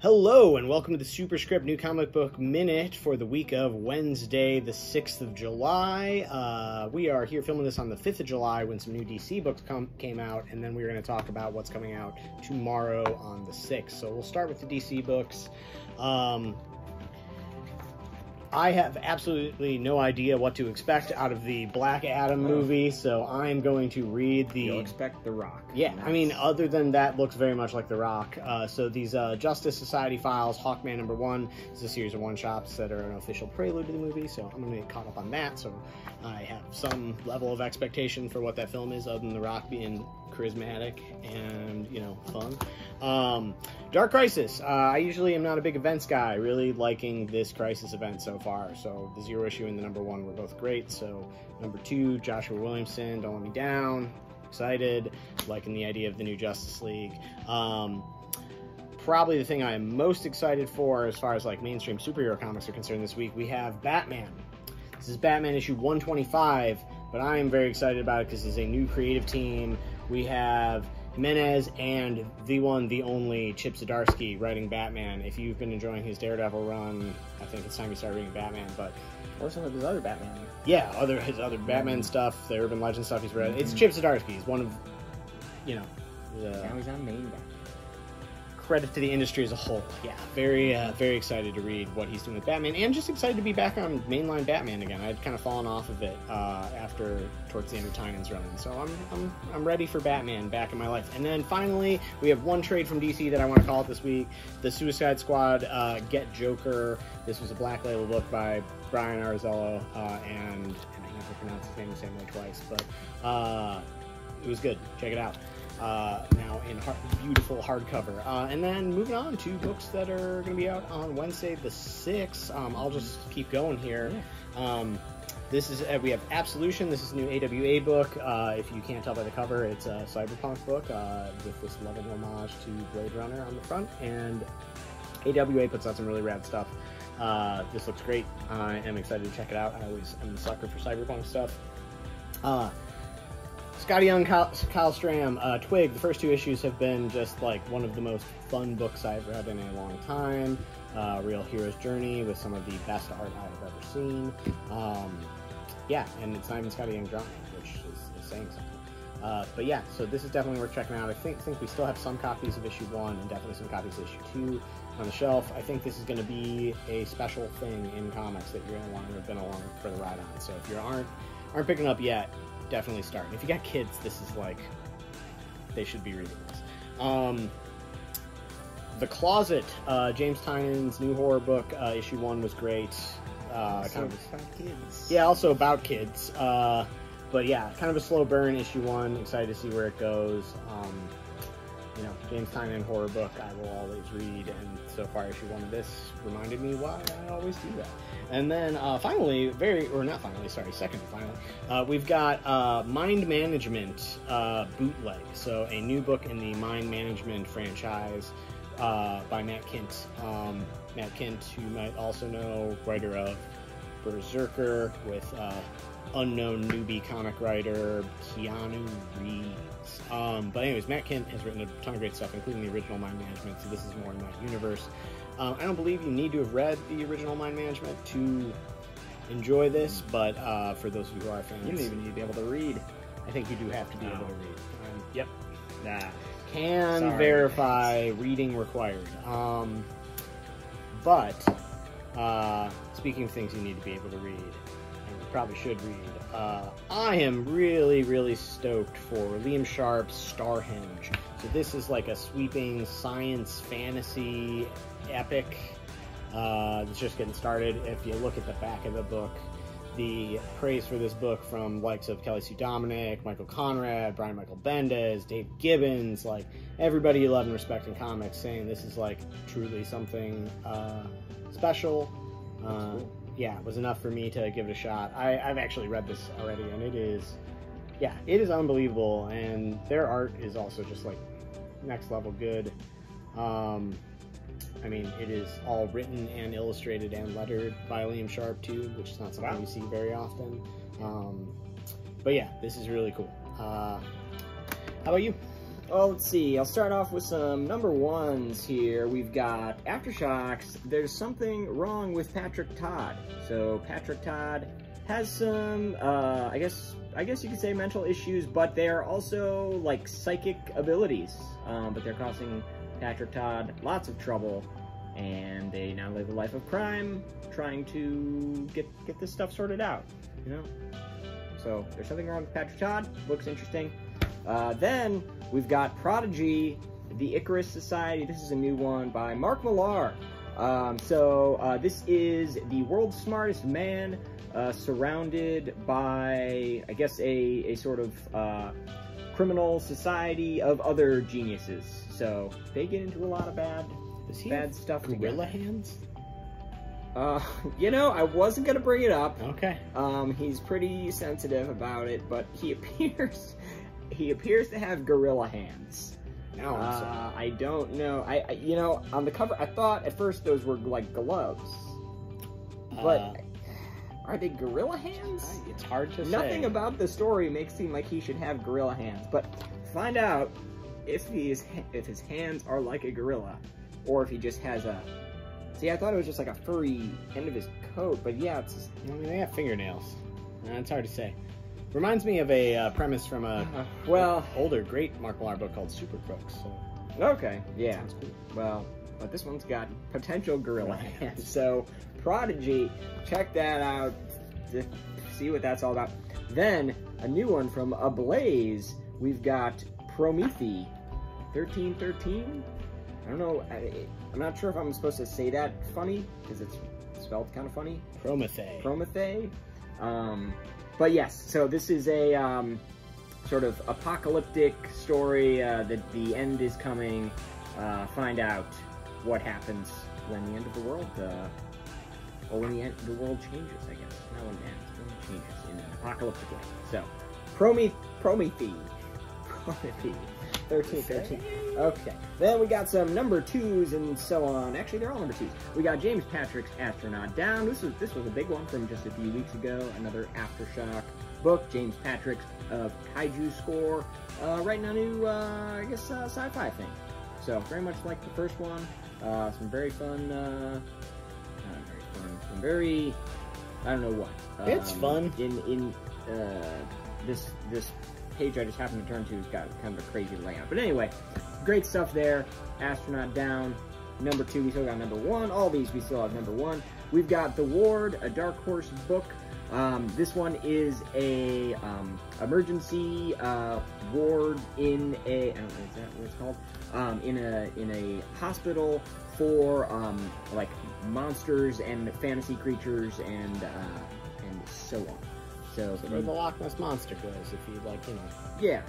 Hello, and welcome to the Superscript New Comic Book Minute for the week of Wednesday, the 6th of July. Uh, we are here filming this on the 5th of July when some new DC books come, came out, and then we're going to talk about what's coming out tomorrow on the 6th. So we'll start with the DC books. Um, I have absolutely no idea what to expect out of the Black Adam movie, so I'm going to read the. You'll expect The Rock. Yeah, I mean, other than that, looks very much like The Rock. Uh, so these uh, Justice Society files, Hawkman number one, is a series of one shots that are an official prelude to the movie. So I'm going to get caught up on that. So I have some level of expectation for what that film is, other than The Rock being charismatic and you know fun. Um, Dark Crisis. Uh, I usually am not a big events guy. Really liking this Crisis event so far. So the zero issue and the number one were both great. So number two, Joshua Williamson, Don't Let Me Down. Excited, liking the idea of the new Justice League. Um, probably the thing I am most excited for, as far as like mainstream superhero comics are concerned, this week we have Batman. This is Batman issue 125, but I am very excited about it because it's a new creative team. We have Menez and the one, the only Chip Zdarsky writing Batman. If you've been enjoying his Daredevil run, I think it's time you start reading Batman. But Or some of his other Batman. yeah, other his other Batman stuff, the Urban Legend stuff he's read. It's mm-hmm. Chip Zdarsky. He's one of, you know, the Now he's on main Batman. Credit to the industry as a whole. Yeah, very uh, very excited to read what he's doing with Batman, and just excited to be back on mainline Batman again. I'd kind of fallen off of it uh, after towards the end of Tynion's run, so I'm, I'm I'm ready for Batman back in my life. And then finally, we have one trade from DC that I want to call it this week: the Suicide Squad uh, Get Joker. This was a Black Label book by Brian Arzello, uh, and, and I never pronounce his name the same way twice, but uh, it was good. Check it out uh, now in har beautiful hardcover. Uh, and then moving on to books that are going to be out on Wednesday the 6th. Um, I'll just keep going here. Um, this is uh, we have Absolution. This is a new AWA book. Uh, if you can't tell by the cover, it's a cyberpunk book uh, with this loving homage to Blade Runner on the front. And AWA puts out some really rad stuff. Uh, this looks great. I am excited to check it out. I always am a sucker for cyberpunk stuff. Skottie Young, Kyle, Kyle Strahm, uh, Twig. The first two issues have been just like one of the most fun books I've read in a long time. Uh, Real Hero's Journey with some of the best art I've ever seen. Um, yeah, and it's not even Skottie Young drawing, which is, is saying something. Uh, but yeah, so this is definitely worth checking out. I think think we still have some copies of issue one and definitely some copies of issue two on the shelf. I think this is going to be a special thing in comics that you're going to want to have been along for the ride on. So if you aren't aren't picking up yet, definitely start. And if you got kids, this is like they should be reading this. Um, the Closet, uh, James Tynion's new horror book, uh, issue one was great. Uh, so kind of yeah, also about kids. Uh, but yeah, kind of a slow burn issue one. Excited to see where it goes. Um, you know, James Tynion horror book I will always read, and so far issue one of this reminded me why I always do that. And then uh, finally, very or not finally, sorry, second finally, uh, we've got uh, Mind Management uh, bootleg. So a new book in the Mind Management franchise uh, by Matt Kindt. Um, Matt who you might also know, writer of Berserker with uh, unknown newbie comic writer Keanu Reeves. Um, but anyways, Matt Kindt has written a ton of great stuff, including the original Mind Management. So this is more in that universe. Um, I don't believe you need to have read the original Mind Management to enjoy this, but uh, for those of you who are fans, You don't even need to be able to read. I think you do have to be No. able to read. Um, yep, Nah. can Sorry. verify reading required. Um, but uh, speaking of things you need to be able to read, probably should read, uh, I am really, really stoked for Liam Sharp's Starhenge. So this is like a sweeping science fantasy epic. Uh, it's just getting started. If you look at the back of the book, the praise for this book from likes of Kelly Sue DeConnick, Michael Conrad, Brian Michael Bendis, Dave Gibbons, like everybody you love and respect in comics, saying this is like truly something uh, special. Uh, cool. Yeah, it was enough for me to give it a shot. I, I've actually read this already, and it is, yeah, it is unbelievable. And their art is also just like next level good. Um, I mean, it is all written and illustrated and lettered by Liam Sharp too, which is not something Wow. you see very often. Um, but yeah, this is really cool. Uh, how about you? Well, let's see. I'll start off with some number ones here. We've got Aftershocks. There's something wrong with Patrick Todd. So Patrick Todd has some, uh, I guess, I guess you could say mental issues, but they're also like psychic abilities. Um, but they're causing Patrick Todd lots of trouble, and they now live a life of crime, trying to get get this stuff sorted out. You know. So there's something wrong with Patrick Todd. Looks interesting. Uh, then we've got Prodigy, the Icarus Society. This is a new one by Mark Millar. Um, so uh, this is the world's smartest man, uh, surrounded by, I guess, a, a sort of uh, criminal society of other geniuses. So they get into a lot of bad, bad stuff. gorilla together. hands? Uh, you know, I wasn't gonna bring it up. Okay. Um, he's pretty sensitive about it, but he appears he appears to have gorilla hands. Now. Uh, I don't know. I, I you know on the cover I thought at first those were like gloves, but Uh, are they gorilla hands? it's hard to Nothing say. Nothing about the story makes seem like he should have gorilla hands, but find out if he's if his hands are like a gorilla, or if he just has a. See, I thought it was just like a furry end of his coat, but yeah, it's. Just, I mean, they have fingernails. It's hard to say. Reminds me of a uh, premise from a Uh, well, older, great Mark Millar book called Super Crooks. So okay, yeah. sounds cool. Well, but this one's got potential gorilla hands. So, Prodigy, check that out to see what that's all about. Then, a new one from Ablaze. We've got Promethe 1313. I don't know. I, I'm not sure if I'm supposed to say that funny because it's spelled kind of funny. Promethe. Promethe. Um, but yes, so this is a um, sort of apocalyptic story uh, that the end is coming. Uh, find out what happens when the end of the world, uh, or when the, end, the world changes, I guess. Not when it ends, when it changes in an apocalyptic way. So, Prometh Promethe. Promethe. 13, 13. Okay. Then we got some number twos and so on. Actually, they're all number twos. We got James Patrick's Astronaut Down. This was this was a big one from just a few weeks ago. Another aftershock book. James Patrick's of Kaiju score. Uh, writing a new, uh, I guess, uh, sci-fi thing. So very much like the first one. Uh, some very fun. Uh, not very fun. Some very. I don't know what. It's Um, fun. In in uh, this this page I just happened to turn to has got kind of a crazy layout. But anyway, great stuff there. Astronaut down. Number two, we still got number one. All these we still have number one. We've got The Ward, a Dark Horse book. Um, this one is a um, emergency uh, ward in a I don't know is that what it's called um, in a in a hospital for um, like monsters and fantasy creatures and uh, and so on. So, where the Loch Ness monster goes, if you like, you know. yeah,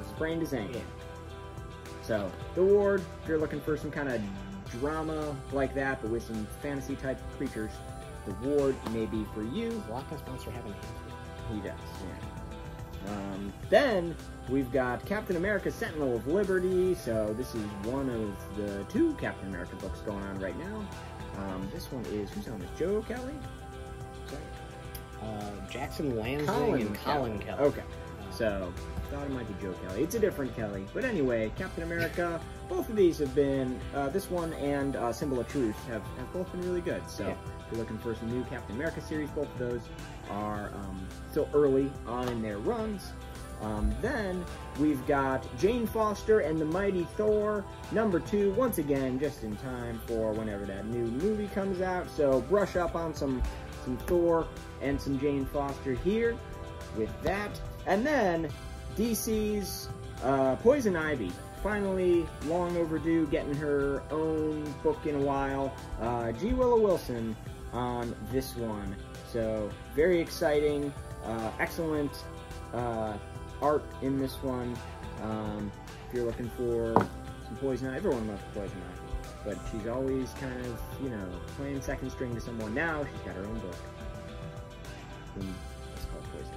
it's sprained his ankle. So, The Ward, if you're looking for some kind of drama like that, but with some fantasy type creatures, The Ward may be for you. Does Loch Ness monster have hands? He does, yeah. Um, then we've got Captain America Sentinel of Liberty. So this is one of the two Captain America books going on right now. Um, this one is who's on this? Joe Kelly? Sorry. Uh, Jackson Lanzing Collin and Collin Kelly. Okay. So thought it might be Joe Kelly. It's a different Kelly, but anyway, Captain America. both of these have been uh, this one and uh, Symbol of Truth have, have both been really good. So Yeah. if you're looking for some new Captain America series, both of those are um, still early on in their runs. Um, then we've got Jane Foster and the Mighty Thor, number two, once again, just in time for whenever that new movie comes out. So brush up on some some Thor and some Jane Foster here with that. And then DC's uh, Poison Ivy. Finally, long overdue, getting her own book in a while. Uh, G. Willow Wilson on this one. So, very exciting. Uh, excellent uh, art in this one. Um, if you're looking for some Poison Ivy, everyone loves Poison Ivy. But she's always kind of, you know, playing second string to someone. Now she's got her own book. And it's called Poison.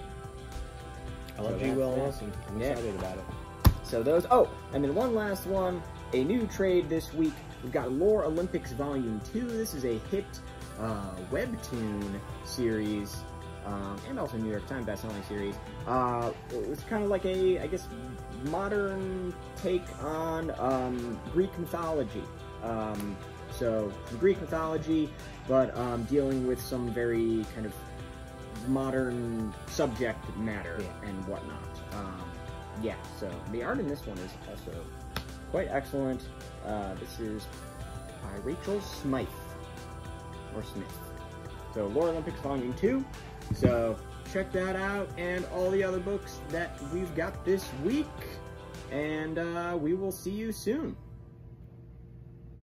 I love So G. Will. Wilson. I'm Yeah. excited about it. So those. Oh, and then one last one. A new trade this week. We've got Lore Olympus Volume Two. This is a hit uh, webtoon series um, and also New York Times best-selling series. Uh, it's kind of like a, I guess, modern take on um, Greek mythology. Um, so Greek mythology, but um, dealing with some very kind of modern subject matter Yeah. and whatnot. Um, yeah, so the art in this one is also quite excellent. Uh, this is by Rachel Smythe or Smith. So Lore Olympus Volume Two. So check that out and all the other books that we've got this week. And uh, we will see you soon.